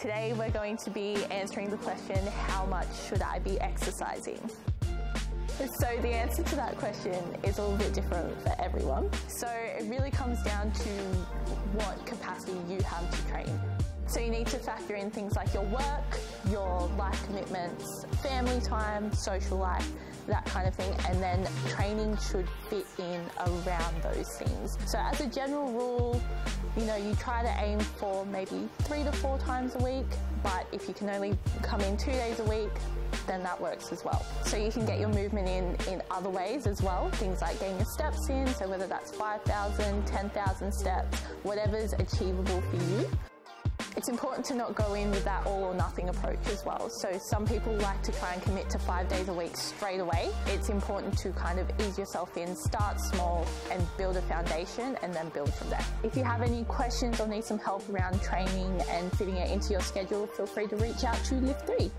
Today we're going to be answering the question, how much should I be exercising? So the answer to that question is a little bit different for everyone. So it really comes down to what capacity you have to train. So you need to factor in things like your work, your life commitments, family time, social life, that kind of thing, and then training should fit in around those things. So as a general rule, you know, you try to aim for maybe three to four times a week, but if you can only come in two days a week, then that works as well. So you can get your movement in in other ways as well, things like getting your steps in, so whether that's 5,000, 10,000 steps, whatever's achievable for you. It's important to not go in with that all or nothing approach as well. So some people like to try and commit to five days a week straight away. It's important to kind of ease yourself in, start small and build a foundation and then build from there. If you have any questions or need some help around training and fitting it into your schedule, feel free to reach out to Lift 3.